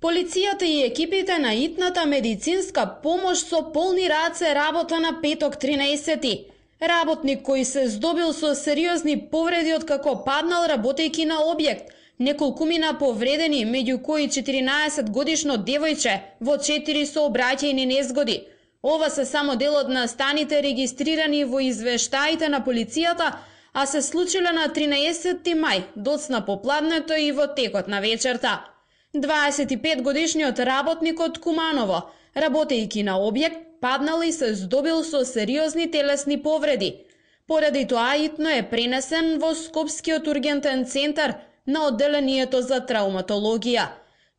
Полицијата и екипите на итната медицинска помош со полни раце работа на петок 13 Работник кој се здобил со сериозни повреди од како паднал работејки на објект, неколку мина повредени, меѓу кои 14 годишно девојче во 4 сообраќајни незгоди. Ова се само дел од настаните регистрирани во извештаите на полицијата, а се случиле на 13 мај, доцна попладнето и во текот на вечерта. 25 годишниот работник од Куманово, работејќи на објект, паднал и се здобил со сериозни телесни повреди. Поради тоа итно е пренесен во Скопскиот ургентен центар на одделението за травматологија.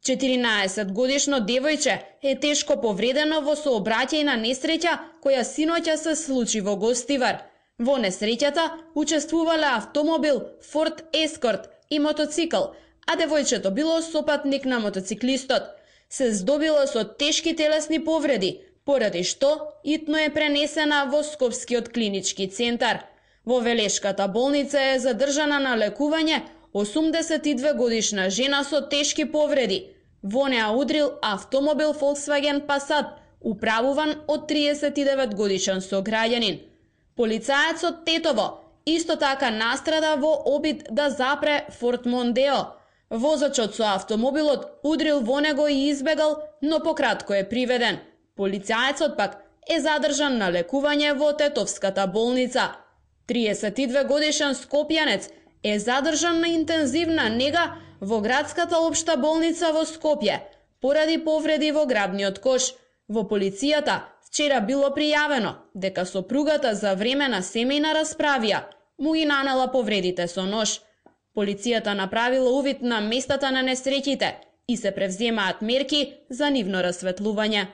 14 годишно девојче е тешко повредено во сообраќајна несреќа која синоќа се случи во Гостивар. Во несреќата учествувале автомобил Ford Escort и мотоцикл, а девојчето било сопатник на мотоциклистот. Се здобило со тешки телесни повреди, поради што итно е пренесена во Скопскиот клинички центар. Во Велешката болница е задржана на лекување 82 годишна жена со тешки повреди. Во неа удрил автомобил Volkswagen Passat, управуван од 39 годишен сограѓанин. Полицаецот Тетово исто така настрада во обид да запре Форт Мондео. Возачот со автомобилот удрил во него и избегал, но пократко е приведен – Полицаецот пак е задржан на лекување во Тетовската болница. 32 годишен скопјанец е задржан на интензивна нега во градската општа болница во Скопје поради повреди во градниот кош. Во полицијата вчера било пријавено дека сопругата за време на семејна расправија му ги нанела повредите со нож. Полицијата направила увид на местата на несреќите и се превземаат мерки за нивно расветлување.